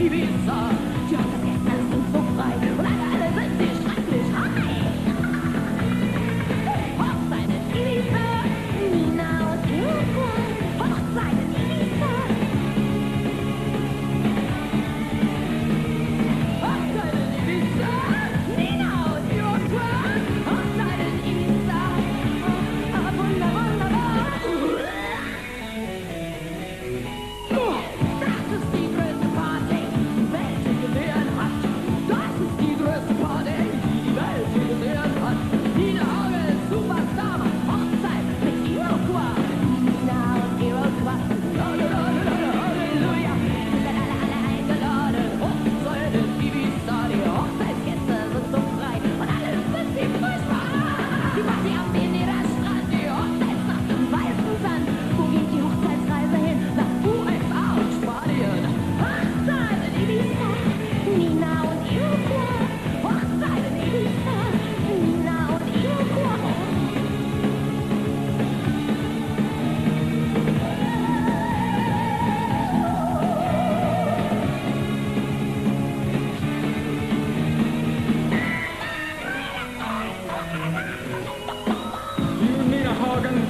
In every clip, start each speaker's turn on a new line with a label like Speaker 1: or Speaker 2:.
Speaker 1: mi vita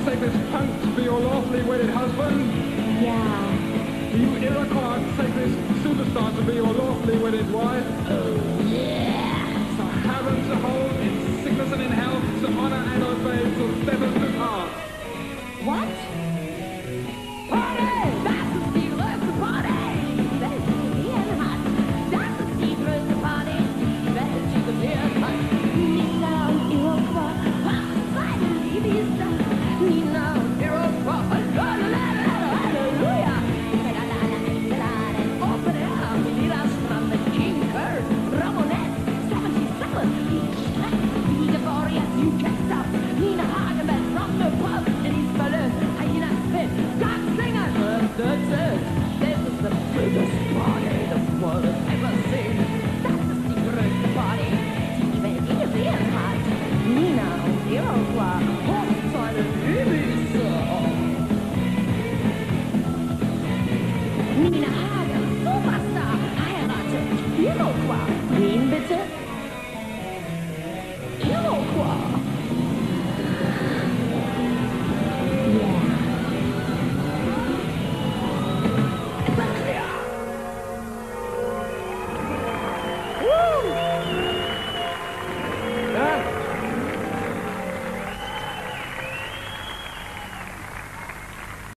Speaker 2: take this punk to be your lawfully wedded husband?
Speaker 1: Yeah.
Speaker 2: Do you Iroquois take this superstar to be your lawfully wedded wife?
Speaker 1: Oh, yeah.
Speaker 2: So haven't
Speaker 1: wow.